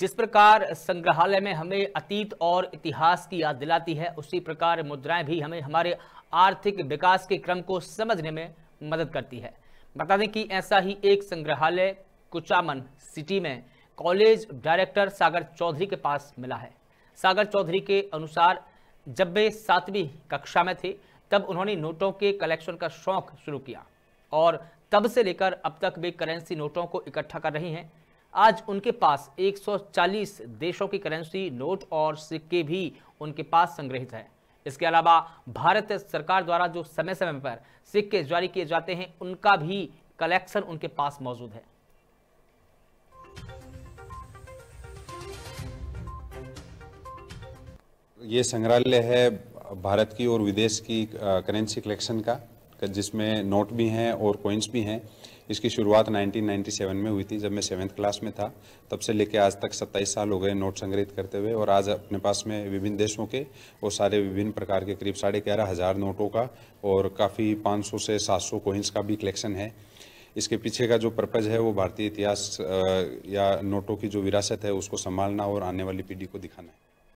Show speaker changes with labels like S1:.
S1: जिस प्रकार संग्रहालय में हमें अतीत और इतिहास की याद दिलाती है, उसी प्रकार मुद्राएँ भी हमें हमारे आर्थिक विकास के क्रम को समझने में मदद करती है। बता दें कि ऐसा ही एक संग्रहालय कुचामन सिटी में कॉलेज डायरेक्टर सागर चौधरी के पास मिला है। सागर चौधरी के अनुसार, जब वे सातवीं कक्षा में थे, तब उन्होंने नोटों के कलेक्शन का शौक शुरू किया और तब से लेकर अब तक वे करेंसी नोटों को इकट्ठा कर रही हैं। आज उनके पास 140 देशों की करेंसी नोट और सिक्के भी उनके पास संग्रहित है। इसके अलावा भारत सरकार द्वारा जो समय समय पर सिक्के जारी किए जाते हैं, उनका भी कलेक्शन उनके पास मौजूद है।
S2: ये संग्रहालय है भारत की और विदेश की करेंसी कलेक्शन का। जिसमें नोट भी हैं और कॉइन्स भी हैं। इसकी शुरुआत 1997 में हुई थी, जब मैं सेवन्थ क्लास में था। तब से लेकर आज तक 27 साल हो गए नोट संग्रहित करते हुए और आज अपने पास में विभिन्न देशों के और सारे विभिन्न प्रकार के करीब साढ़े ग्यारह हज़ार नोटों का और काफ़ी 500 से 700 कोइंस का भी कलेक्शन है। इसके पीछे का जो पर्पज़ है, वो भारतीय इतिहास या नोटों की जो विरासत है, उसको संभालना और आने वाली पीढ़ी को दिखाना है।